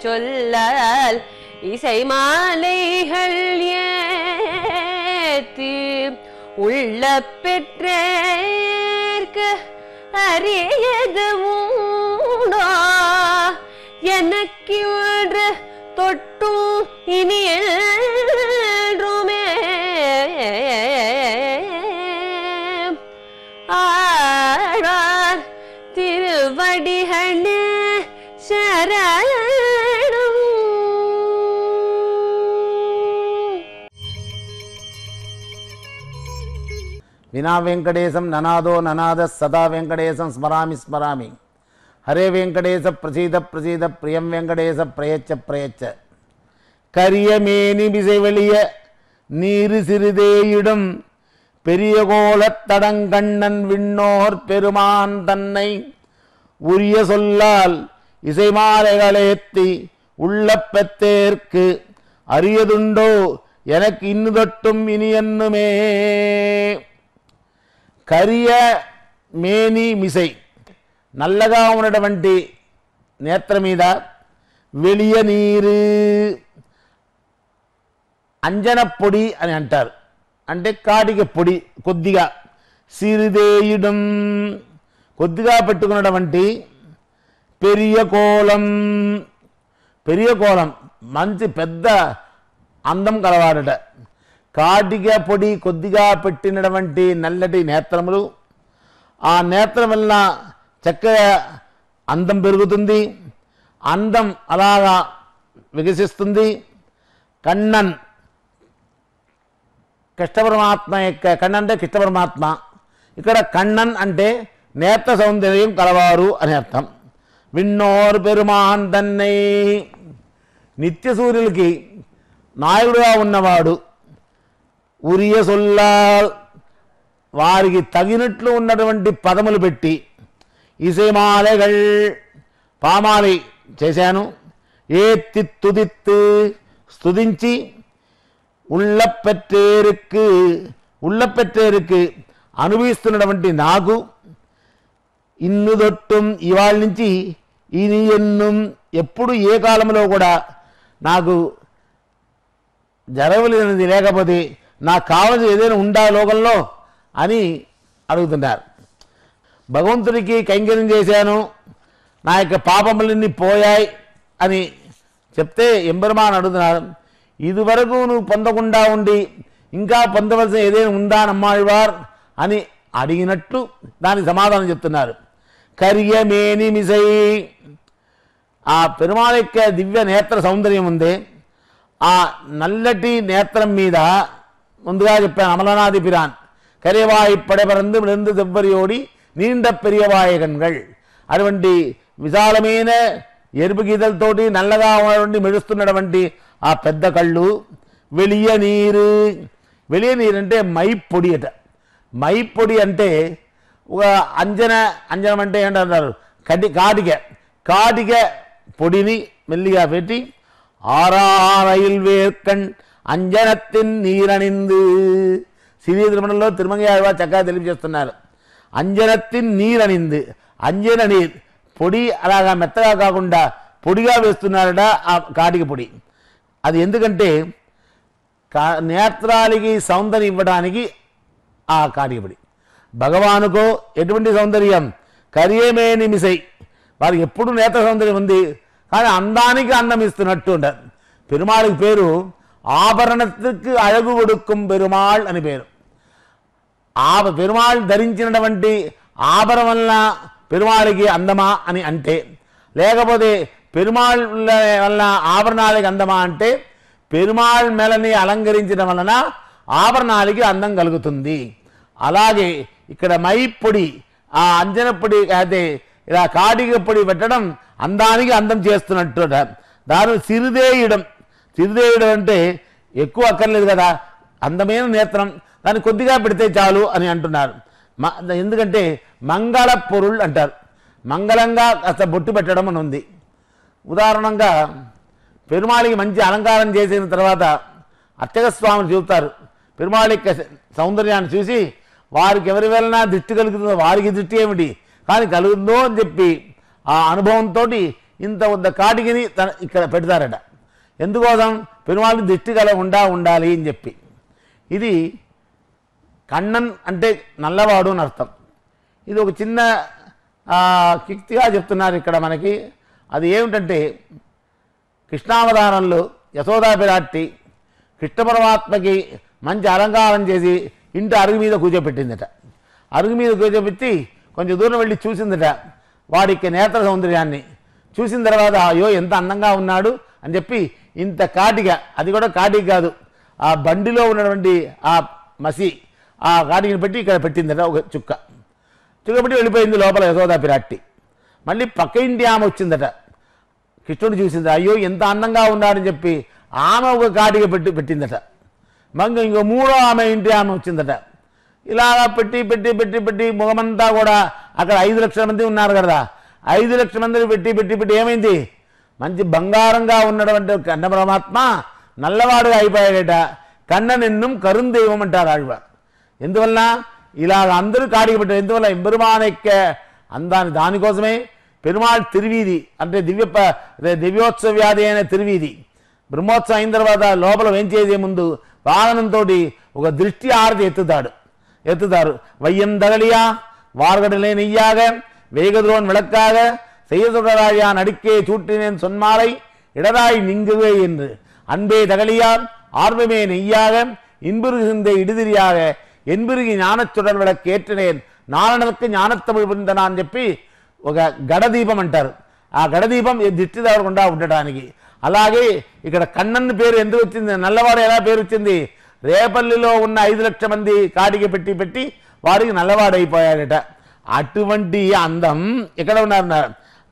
சொல்லால் இசை மாலைகள் ஏத்து உள்ள பெற்றேற்கு அரியதுவூடா எனக்கு ஒன்று தொட்டும் இனி வினா வெங்கடேசம் நனாதோ நனாத சதா வெங்கடேசம் ஸ்மராமி ஸ்மராமி. ஹரே வெங்கடேச பிரசீத பிரசீத பிரியம் வெங்கடேச பிரயச்ச பிரயச்ச. கரியமேனி மேனி விசை வெளிய நீரு சிறிதேயிடும் பெரிய கோலத்தடங்கண்ணன் விண்ணோர் பெருமான் தன்னை உரிய சொல்லால் இசைமாலைகளேத்தி உள்ள அரியதுண்டோ எனக்கு இன்னு தொட்டும் இனி என்னுமே. కరియ మేని మిసై. నల్లగా ఉన్నటువంటి నేత్ర మీద వెలియ నీరు. అంజన పొడి అని అంటారు. అంటే కాటిక పొడి కొద్దిగా సిరిదేయుడం. కొద్దిగా పెట్టుకున్నటువంటి పెరియ కోలం. పెరియ కోలం మంచి పెద్ద అందం కలవాడట కాటిక పొడి కొద్దిగా పెట్టినటువంటి నల్లటి నేత్రములు. ఆ నేత్రం వలన చక్కగా అందం పెరుగుతుంది. అందం అలాగా వికసిస్తుంది. కన్నన్ కృష్ణపరమాత్మ యొక్క కన్నన్ అంటే కృష్ణపరమాత్మ. ఇక్కడ కన్నన్ అంటే నేత్ర సౌందర్యం కలవారు అని అర్థం. విన్నోరు పెరుమాన్ తన్నై. నిత్య సూర్యులకి నాయుడుగా ఉన్నవాడు. ఉరియ సొల్లా వారికి తగినట్లు ఉన్నటువంటి పదములు పెట్టి ఇసేమాలెగల్. పామాలి చేశాను. ఏత్తి తుదిత్తు స్తుతించి ఉళ్ళపెట్టేరుకు ఉళ్ళపెట్టేరుకు అనుభవిస్తున్నటువంటి నాకు ఇన్ను దొట్టం ఇవాళ నుంచి ఇని ఎన్నుం ఎప్పుడు ఏ కాలంలో కూడా నాకు జరగలేనిది లేకపోతే నాకు కావలసి ఏదైనా ఉందా లోకంలో అని అడుగుతున్నారు భగవంతుడికి కైంకర్యం చేశాను నా యొక్క పాపములన్నీ పోయాయి అని చెప్తే ఎంబెరుమాన్ అడుగుతున్నారు. ఇదివరకు నువ్వు పొందకుండా ఉండి ఇంకా పొందవలసిన ఏదైనా ఉందా నమ్మాళ్వార్ అని అడిగినట్టు దానికి సమాధానం చెప్తున్నారు. కరియమేని మిసై. ఆ పెరుమాళ్ యొక్క దివ్య నేత్ర సౌందర్యం ఉంది. ఆ నల్లటి నేత్రం మీద முந்ததாக செப்பேன் அமலனாதி பிரான் கரைவாய் படைபறந்து விழுந்து செவ்வரியோடி நீண்ட பெரியவாயகன்கள் அటువంటి విశాలమైన ఎరుపు గీతలతోటి నల్లగా ఉన్నటువంటి మెరుస్తున్నటువంటి ఆ పెద్ద కళ్ళు వెలియ నీరు వెలియ నీరు అంటే మై పొడి అట మై పొడి అంటే ఒక అంజన అంజనం అంటే ఏంటంటారు కటి కాటిక కాటిక పొడిని మెల్లిగా పెట్టి ఆరారైల్ వేర్కన్ అంజనత్తిన్ నీరనిందు. సిరి తిరుమలలో తిరుమంగ చక్కగా తెలియజేస్తున్నారు. అంజనత్తిన్ నీరనింది. అంజన నీర్ పొడి అలాగా మెత్తగా కాకుండా పొడిగా వేస్తున్నారట ఆ కాటిక పొడి. అది ఎందుకంటే కా నేత్రాలకి సౌందర్యం ఇవ్వడానికి ఆ కాటికపడి భగవానుకో ఎటువంటి సౌందర్యం? కరియమే నిమిసై. వారికి ఎప్పుడు నేత్ర సౌందర్యం ఉంది. కానీ అందానికి అందం ఇస్తున్నట్టు ఉంటారు పెరుమాళికి పేరు ఆభరణకు అడుగు కొడుకు పెరుమాళ్ అని పేరు. ఆ పెరుమాళ్ ధరించినటువంటి ఆభరణ వల్ల పెరుమాళికి అందమా అని అంటే లేకపోతే పెరుమాళ్ వల్ల ఆభరణాలకి అందమా అంటే పెరుమాళ్ మెలని అలంకరించడం వలన ఆభరణాలకి అందం కలుగుతుంది. అలాగే ఇక్కడ మైప్పొడి ఆ అంజనపొడి అయితే ఇలా కాటిక పొడి పెట్టడం అందానికి అందం చేస్తున్నట్టు దాని సిరిదేయడం సిరిదేయుడు అంటే ఎక్కువ అక్కర్లేదు కదా. అందమైన నేత్రం. దాన్ని కొద్దిగా పెడితే చాలు అని అంటున్నారు. మ- ఎందుకంటే మంగళ పొరుల్ అంటారు. మంగళంగా కాస్త బొట్టు పెట్టడం అని ఉంది. ఉదాహరణంగా పెరుమాళికి మంచి అలంకారం చేసిన తర్వాత అర్చక స్వామిని చెబుతారు పెరుమాళి సౌందర్యాన్ని చూసి వారికి ఎవరి వలన దృష్టి కలుగుతుందో వారికి దృష్టి ఏమిటి? కానీ కలుగుతుందో అని చెప్పి ఆ అనుభవంతో ఇంత వద్ద కాటికిని తన ఇక్కడ పెడతారట. ఎందుకోసం? పెనువాళ్ళు దృష్టి గల ఉండా ఉండాలి అని చెప్పి. ఇది కన్నన్ అంటే నల్లవాడు అని అర్థం. ఇది ఒక చిన్న కిక్తిగా చెప్తున్నారు ఇక్కడ మనకి. అది ఏమిటంటే కృష్ణావతారంలో యశోదా పిరాట్టి కృష్ణ పరమాత్మకి మంచి అలంకారం చేసి ఇంటి అరుగు మీద కూర్చోపెట్టిందట అరుగు మీద కూర్చోపెట్టి కొంచెం దూరం వెళ్ళి చూసిందట. వాడికి నేత్ర సౌందర్యాన్ని చూసిన తర్వాత అయ్యో ఎంత అందంగా ఉన్నాడు అని చెప్పి ఇంత కాటిగా అది కూడా కాటికి కాదు. ఆ బండిలో ఉన్నటువంటి ఆ మసి ఆ కాటికని పెట్టి ఇక్కడ పెట్టిందట ఒక చుక్క. చుక్క పెట్టి వెళ్ళిపోయింది లోపల యశోదా పిరాట్టి. మళ్ళీ పక్క ఇంటి ఆమె వచ్చిందట. కృష్ణుడు చూసింది అయ్యో ఎంత అందంగా ఉన్నాడని చెప్పి ఆమె ఒక కాటిగా పెట్టి పెట్టిందట. మంగ ఇంకో మూడో ఆమె ఇంటి ఆమె వచ్చిందట. ఇలా పెట్టి పెట్టి పెట్టి పెట్టి ముఖమంతా కూడా అక్కడ ఐదు లక్షల మంది ఉన్నారు కదా. ఐదు లక్షల మంది పెట్టి పెట్టి పెట్టి ఏమైంది? మంచి బంగారంగా ఉన్నటువంటి కన్న పరమాత్మ నల్లవాడు అయిపోయాడట కన్ననెన్ను కరుందైవం అంటారు ఆళ్వారు ఎందువల్ల ఇలాగ అందరూ కాడికి ఎందువల్ల ఎంబెరుమానెక్క అందాని దానికోసమే పెరుమాళ్ తిరువీధి అంటే దివ్య దివ్యోత్సవ వ్యాధి అయిన తిరువీధి బ్రహ్మోత్సవం అయిన తర్వాత లోపల వెంచేసే ముందు వాహనంతో ఒక దృష్టి ఆరతి ఎత్తుతాడు ఎత్తుతారు వైయం దగలియా வார்கடலே நெய்யாக வேகதுரோன் விளக்காக செய்யதொடராயா நடுக்கே சூட்டினேன் சொன்மாலை இடராய் நீங்குவே என்று அன்பே தகலியான் ஆர்வமே நெய்யாக இன்புருகின்ற இடுதிரியாக என்புருகி ஞானச்சுடர் விளக்கு ஏற்றினேன் நாரணனுக்கு ஞானத்தமிழ் புரிந்த நான் చెప్పి ఒక గడదీపం అంటారు ఆ గడదీపం దిష్టి తగలకుండా ఉండటానికి అలాగే ఇక్కడ కన్నన్ పేరు ఎందుకు వచ్చింది నల్లవాడు ఎలా పేరు వచ్చింది రేపల్లిలో ఉన్న ఐదు లక్షల మంది కాటికి పెట్టి పెట్టి వాడికి నల్లవాడైపోయాడట అటువంటి అందం ఎక్కడ ఉన్నారు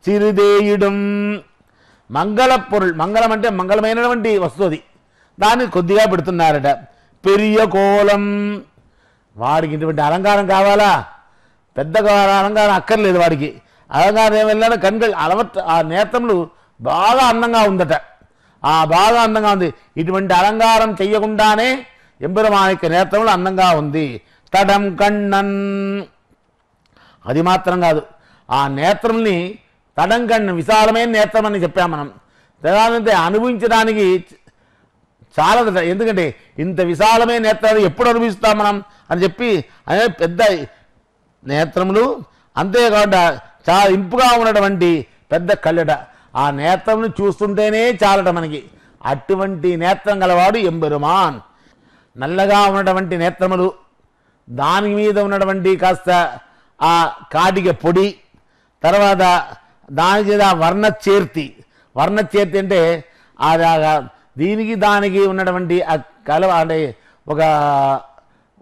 చిరుదేయుడం. మంగళ పొరుள் మంగళం అంటే మంగళమైనటువంటి వస్తుంది దాన్ని కొద్దిగా పెడుతున్నారట. పెరియ కోలం. వాడికి ఇటువంటి అలంకారం కావాలా? పెద్దగా అలంకారం అక్కర్లేదు వాడికి. అలంకారం ఏమి కనుక అలవట్ ఆ నేత్రములు బాగా అందంగా ఉందట. ఆ బాగా అందంగా ఉంది. ఇటువంటి అలంకారం చెయ్యకుండానే ఎంబెరుమాన్ యొక్క నేత్రములు అందంగా ఉంది. తడం కన్నన్. అది మాత్రం కాదు. ఆ నేత్రంని తడంకన్న విశాలమైన నేత్రం అని చెప్పాం మనం. లేదంటే అనుభవించడానికి చాలా ఎందుకంటే ఇంత విశాలమైన నేత్రాలు ఎప్పుడు అనుభవిస్తాం మనం అని చెప్పి అనే పెద్ద నేత్రములు అంతేకాకుండా చాలా ఇంపుగా ఉన్నటువంటి పెద్ద కళ్ళట. ఆ నేత్రంను చూస్తుంటేనే చాలట మనకి. అటువంటి నేత్రం గలవాడు ఎంబెరుమాన్. నల్లగా ఉన్నటువంటి నేత్రములు దాని మీద ఉన్నటువంటి కాస్త ఆ కాటిక పొడి తర్వాత దాని మీద వర్ణ చేర్తి. వర్ణ చేర్తి అంటే అది ఆ దీనికి దానికి ఉన్నటువంటి ఆ కలవ అంటే ఒక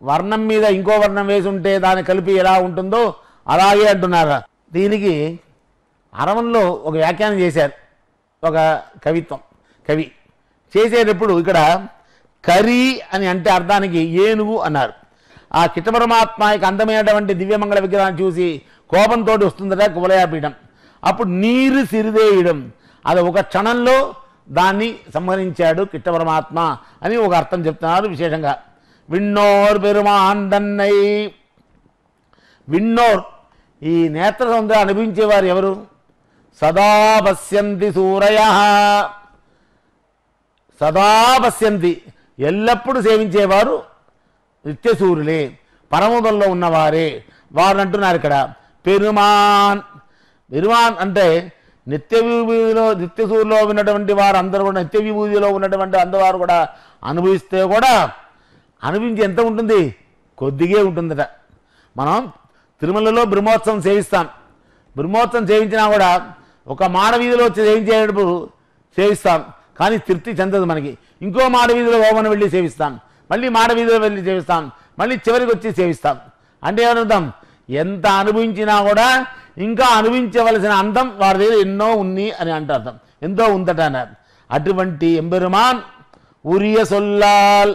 వర్ణం మీద ఇంకో వర్ణం వేసి ఉంటే దాన్ని కలిపి ఎలా ఉంటుందో అలాగే అంటున్నారు. దీనికి అరవంలో ఒక వ్యాఖ్యానం చేశారు. ఒక కవిత్వం కవి. చేసేటప్పుడు ఇక్కడ కరి అని అంటే అర్థానికి ఏనుగు అన్నారు. ఆ కిట పరమాత్మ యొక్క అందమైనటువంటి దివ్యమంగళ విగ్రహాన్ని చూసి కోపంతో వస్తుందట కువలయాపీఠం అప్పుడు నీరు సిరిదేయడం. అది ఒక క్షణంలో దాన్ని సంహరించాడు కిట్ట పరమాత్మ అని ఒక అర్థం చెప్తున్నారు విశేషంగా. విన్నోర్ పెరుమాన్ దన్నై విన్నోర్ ఈ నేత్ర సౌందర్యం అనుభవించేవారు ఎవరు? సదా పశ్యంతి సూరయ. సదా పశ్యంతి. ఎల్లప్పుడూ సేవించేవారు నిత్యసూరులే. పరమదంలో ఉన్నవారే. వారు అంటున్నారు ఇక్కడ. పెరుమాన్. పెరుమాన్ అంటే నిత్య విభూతిలో నిత్యసూరిలో ఉన్నటువంటి వారు అందరూ కూడా నిత్య విభూతిలో ఉన్నటువంటి అందరు కూడా అనుభవిస్తే కూడా అనుభవించి ఎంత ఉంటుంది? కొద్దిగే ఉంటుందట. మనం తిరుమలలో బ్రహ్మోత్సవం సేవిస్తాం బ్రహ్మోత్సవం సేవించినా కూడా ఒక మానవీధిలో సేవించేటప్పుడు సేవిస్తాం కానీ తృప్తి చెందదు మనకి. ఇంకో మానవీధిలో వీధిలో వెళ్ళి సేవిస్తాం మళ్ళీ మానవీధిలో వెళ్ళి సేవిస్తాం మళ్ళీ చివరికి వచ్చి సేవిస్తాం అంటే ఏమర్థం? ఎంత అనుభవించినా కూడా ఇంకా అనుభవించవలసిన అందం వారి దగ్గర ఎన్నో ఉంది అని అంటే అర్థం. ఎంతో ఉందట అన్నారు అటువంటి ఎంబెరుమాన్ ఉరియ సొల్లాల్.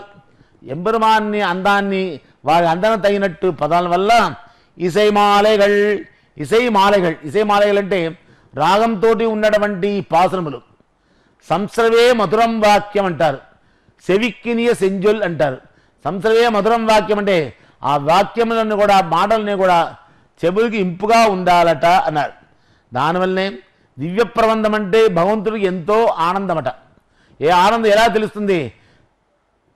ఎంబెరుమాన్ని అందాన్ని వారి అందన తగినట్టు పదాల వల్ల ఇసై మాలెగల్ ఇసై మాలెగల్. ఇసై అంటే రాగంతో ఉన్నటువంటి పాసనములు. సంస్రవే మధురం వాక్యం అంటారు. సెవిక్కినియ సెంజుల్ అంటారు. సంస్రవే మధురం వాక్యం అంటే ఆ వాక్యములను కూడా మాటల్ని కూడా చెవులకి ఇంపుగా ఉండాలట అన్నారు. దానివల్లనే దివ్య ప్రబంధం అంటే భగవంతుడికి ఎంతో ఆనందమట. ఏ ఆనందం ఎలా తెలుస్తుంది?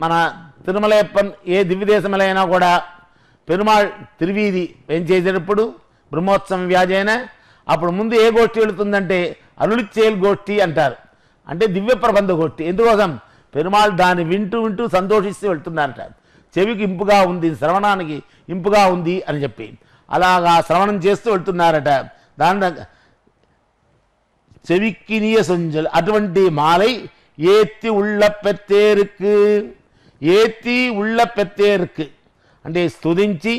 మన తిరుమలయప్పన్ ఏ దివ్యదేశములైనా కూడా పెరుమాళ్ తిరువీధి ఏం చేసేటప్పుడు? బ్రహ్మోత్సవం వ్యాజైన అప్పుడు ముందు ఏ గోష్ఠి వెళుతుందంటే అరుళిచ్చేల్ గోష్ఠి అంటారు. అంటే దివ్య ప్రబంధ గోష్ఠి. ఎందుకోసం? పెరుమాళ్ దాన్ని వింటూ వింటూ సంతోషిస్తూ వెళ్తున్నారట. చెవికి ఇంపుగా ఉంది శ్రవణానికి ఇంపుగా ఉంది అని చెప్పి అలాగా శ్రవణం చేస్తూ వెళ్తున్నారట దాని దగ్గ- செவிக்கினிய சொஞ்சல் అటువంటి மாலை ஏத்தி உள்ள பெத்தேருக்கு ఏతి ఉళ్ళ పెత్తేరుకు అంటే స్తుతించి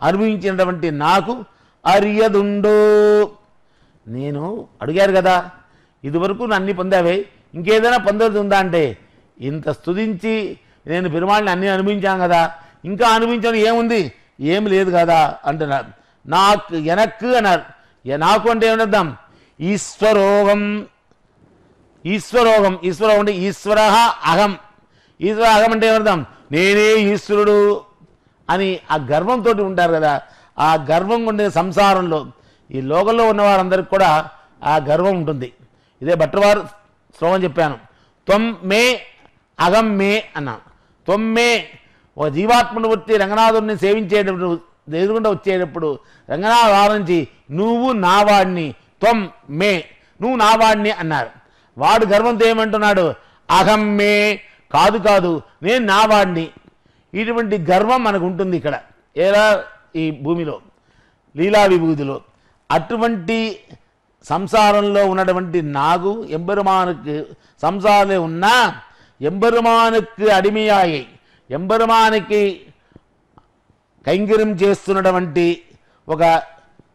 అనుభవించినటువంటి నాకు అరియదుండో నేను అడిగారు కదా ఇదివరకు నన్ను అన్ని పొందావే ఇంకేదైనా పొందదు ఉందా అంటే ఇంత స్తుతించి నేను పెరుమాళ్ళని అన్నీ అనుభవించాను కదా. ఇంకా అనుభవించాను ఏముంది? ఏమి లేదు కదా అంటున్నారు. నాకు ఎనక్కు అన్నారు. నాకు అంటే ఏమర్థం ఈశ్వరోగం. ఈశ్వరోగం. ఈశ్వరోగం అంటే ఈశ్వర అహం. ఈశ్వర అహం అంటే ఏమర్థం నేనే ఈశ్వరుడు అని ఆ గర్వంతో ఉంటారు కదా. ఆ గర్వం ఉండే సంసారంలో ఈ లోకంలో ఉన్న వారందరికి కూడా ఆ గర్వం ఉంటుంది. ఇదే భట్టవారు శ్లోకం చెప్పాను. త్వం మే అగం మే అన్నాను. తొమ్మే ఒక జీవాత్మను వచ్చి రంగనాథుడిని సేవించేటప్పుడు ఎదురుకుండా వచ్చేటప్పుడు రంగనాథ్ ఆలోచించి నువ్వు నావాడిని త్వం మే నువ్వు నావాడిని అన్నారు. వాడు గర్వంతో ఏమంటున్నాడు? అహం మే కాదు కాదు నేను నావాడిని ఇటువంటి గర్వం మనకు ఉంటుంది ఇక్కడ. ఎలా? ఈ భూమిలో లీలా విభూతిలో. అటువంటి సంసారంలో ఉన్నటువంటి నాగు ఎంబెరుమానుకు సంసారంలో ఉన్న ఎంబెరుమానుకు అడిమియాయి. ఎంబెరుమానికి కైంకర్యం చేస్తున్నటువంటి ఒక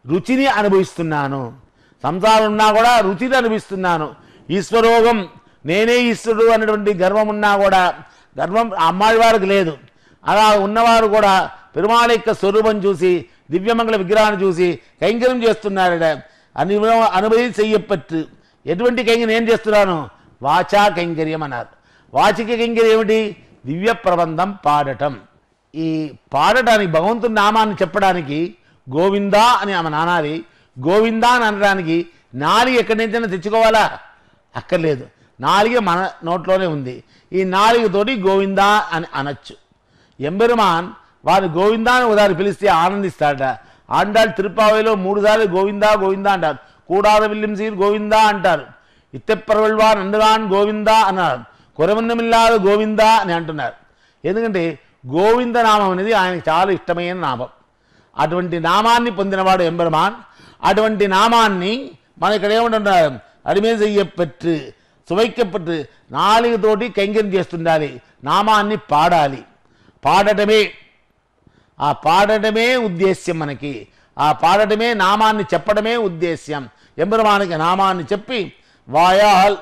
రుచిని అనుభవిస్తున్నాను. సంసారం ఉన్నా కూడా రుచిని అనుభవిస్తున్నాను. ఈశ్వరోగం నేనే ఈశ్వరుడు అనేటువంటి గర్వం ఉన్నా కూడా గర్వం అమ్మాయి వారికి లేదు. అలా ఉన్నవారు కూడా పెరుమాళ యొక్క స్వరూపం చూసి దివ్యమంగళ విగ్రహాన్ని చూసి కైంకర్యం చేస్తున్నారట. అనుభవం అనుభవం చెయ్యపట్టు ఎటువంటి కైంకర్యం ఏం చేస్తున్నాను? వాచా కైంకర్యం అన్నారు. వాచిక కైంకర్యం ఏమిటి? దివ్య ప్రబంధం పాడటం. ఈ పాడటానికి భగవంతుని నామాన్ని చెప్పడానికి గోవిందా అని ఆమె నానాలి గోవిందా అని అనడానికి నాలుగు ఎక్కడి నుంచైనా తెచ్చుకోవాలా? అక్కర్లేదు. నాలుగే మన నోట్లోనే ఉంది. ఈ నాలుగుతోటి గోవిందా అని అనొచ్చు. ఎంబెరుమాన్ వారిని గోవిందా అని ఉదారి పిలిస్తే ఆనందిస్తాడట. ఆండాళ్ళు తిరుపావైలో మూడుసార్లు గోవిందా గోవిందా అంటారు. కూడాద విల్లింసీర్ గోవిందా అంటారు. ఇత్తెప్పరవల్వా నందుగాన్ గోవిందా అన్నారు. కొరవన్నమిల్లాలు గోవిందా అని అంటున్నారు. ఎందుకంటే గోవింద నామం అనేది ఆయనకు చాలా ఇష్టమైన నామం. అటువంటి నామాన్ని పొందినవాడు ఎంబెరుమాన్. అటువంటి నామాన్ని మన ఇక్కడ ఏమంటున్నారు అడిమే చెయ్యపెట్టు సువైక్యపెట్టు నాలుగుతోటి కైంకర్యం చేస్తుండాలి. నామాన్ని పాడాలి. పాడటమే. ఆ పాడటమే ఉద్దేశ్యం మనకి. ఆ పాడటమే నామాన్ని చెప్పడమే ఉద్దేశ్యం. ఎంబెరుమానికి నామాన్ని చెప్పి వాయాల్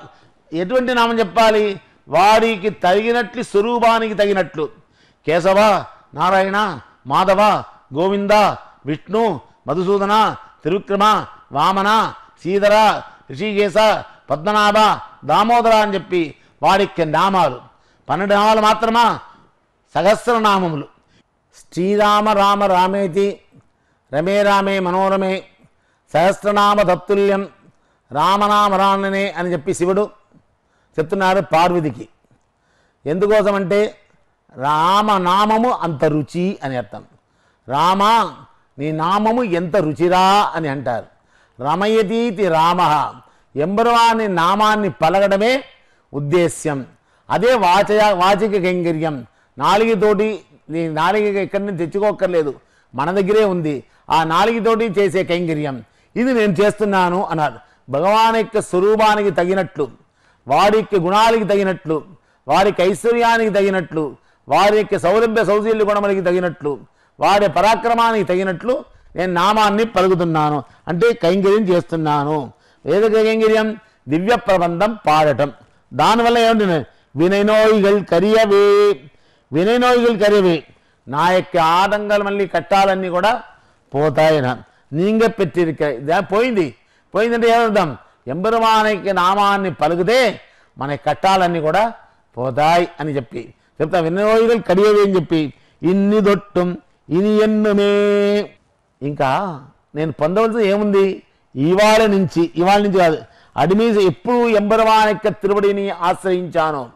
ఎటువంటి నామం చెప్పాలి? వారికి తగినట్లు స్వరూపానికి తగినట్లు. కేశవ నారాయణ మాధవ గోవింద విష్ణు మధుసూదన త్రివిక్రమ వామన శ్రీధర ఋషికేశ పద్మనాభ దామోదర అని చెప్పి వారికి నామాలు. పన్నెండు నామాలు మాత్రమా? సహస్రనామములు. శ్రీరామ రామ రామేతి రమే రామే మనోరమే సహస్రనామ తత్తుల్యం రామనామరాణనే అని చెప్పి శివుడు చెప్తున్నారు పార్వతికి. ఎందుకోసమంటే రామనామము అంత రుచి అని అర్థం. రామ నీ నామము ఎంత రుచిరా అని అంటారు. రమయతీతి రామ ఎంబరువాని నామాన్ని పలగడమే ఉద్దేశ్యం. అదే వాచయ వాచిక కైంకర్యం నాలుగుతోటి నీ నాలుగు ఇక్కడి నుంచి తెచ్చుకోక్కర్లేదు. మన దగ్గరే ఉంది. ఆ నాలుగుతోటి చేసే కైంకర్యం ఇది నేను చేస్తున్నాను అన్నారు. భగవాన్ యొక్క స్వరూపానికి తగినట్లు. వారి యొక్క గుణాలకి తగినట్లు వారికి ఐశ్వర్యానికి తగినట్లు వారి యొక్క సౌలభ్య సౌజల్య గుణములకి తగినట్లు వారి పరాక్రమానికి తగినట్లు నేను నామాన్ని పలుకుతున్నాను. అంటే కైంకర్యం చేస్తున్నాను. ఏదో కైంకర్యం? దివ్య ప్రబంధం పాడటం. దానివల్ల ఏమిటి వినయనోయిగల్ కరియవే వినయనోయిగల్ కరియవే. నా యొక్క ఆటంకాలు మళ్ళీ కట్టాలన్నీ కూడా పోతాయన. నీంగ பெற்றிருக்க పోయింది. పోయిందంటే ఏమంటాం ఎంబెరుమానికి నామాన్ని పలికితే మన కట్టాలన్నీ కూడా పోతాయి అని చెప్పి. చెప్తా వినోయిகள் కరియవే అని చెప్పి. ఇన్ని దొట్టం ఇని ఎన్నుమే. ఇంకా నేను పొందవలసింది ఏముంది? ఇవాళ నుంచి ఇవాళ నుంచి కాదు. అడిమీద ఎప్పుడు ఎంబరవానిక్క తిరువడిని ఆశ్రయించాను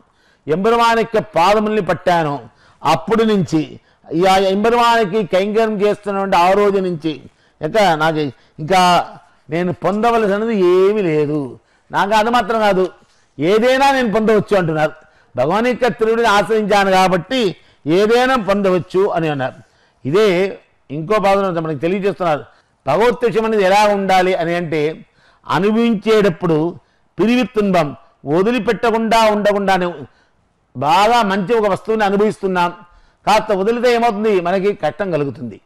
ఎంబరవానిక్క పాదముల్ని పట్టాను అప్పుడు నుంచి ఈ ఎంబరవానికి కైంకర్యం చేస్తున్నటువంటి ఆ రోజు నుంచి ఇంకా నాకు ఇంకా నేను పొందవలసినది ఏమీ లేదు. నాకు అది మాత్రం కాదు. ఏదైనా నేను పొందవచ్చు అంటున్నారు. భగవాన్ యొక్క తిరువుడిని ఆశ్రయించాను కాబట్టి ఏదైనా పొందవచ్చు అని అన్నారు. ఇదే ఇంకో భాగంలో మనకి తెలియజేస్తున్నారు. భగవద్విషయం అనేది ఎలా ఉండాలి అని అంటే అనుభవించేటప్పుడు పిరివి తుంబం వదిలిపెట్టకుండా ఉండకుండానే బాగా మంచి ఒక వస్తువుని అనుభవిస్తున్నాం. కాస్త వదిలితే ఏమవుతుంది? మనకి కష్టం కలుగుతుంది.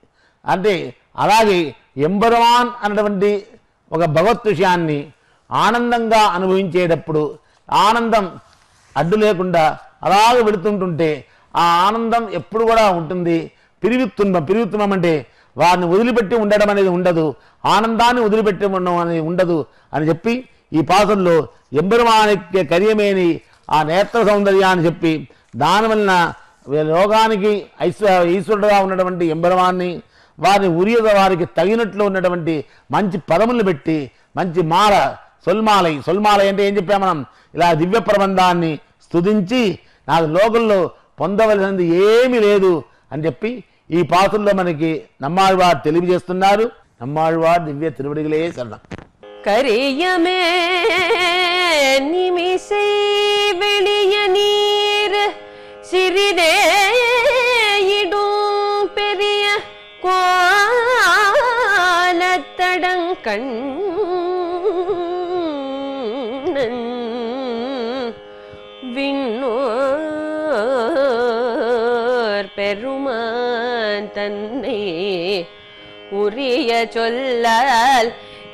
అంటే అలాగే ఎంబరవాన్ అన్నటువంటి ఒక భగవత్ విషయాన్ని ఆనందంగా అనుభవించేటప్పుడు ఆనందం అడ్డు లేకుండా అలాగే వెళుతుంటుంటే ఆ ఆనందం ఎప్పుడు కూడా ఉంటుంది. పిరివిత్తుంబం పిరివిత్తుంబం అంటే వారిని వదిలిపెట్టి ఉండడం అనేది ఉండదు. ఆనందాన్ని వదిలిపెట్టి ఉండడం అనేది ఉండదు అని చెప్పి ఈ పాసంలో ఎంబెరుమానికి కరియమేని ఆ నేత్ర సౌందర్యాన్ని చెప్పి దానివలన లోకానికి ఐశ్వ ఈశ్వరుడుగా ఉన్నటువంటి ఎంబెరుమాన్ని వారిని ఉరియద వారికి తగినట్లు ఉన్నటువంటి మంచి పదములు పెట్టి మంచి మాల సొల్మాలై సొల్మాలై అంటే ఏం చెప్పాం మనం? ఇలా దివ్య ప్రబంధాన్ని స్థుతించి నాకు లోకల్లో పొందవలసినది ఏమీ లేదు అని చెప్పి ఈ పాత్రలో మనకి నమ్మాళ్వారు తెలియజేస్తున్నారు. నమ్మాళ్వారు దివ్య తిరువడిగలే శరణం. కరియమే நிமிசை வெளிய நீர் சொல்லால்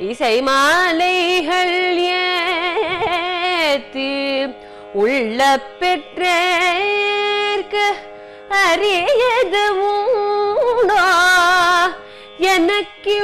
இசை மாலைகள் ஏத்து உள்ள பெற்றேற்க அரியது உண்டோ எனக்கு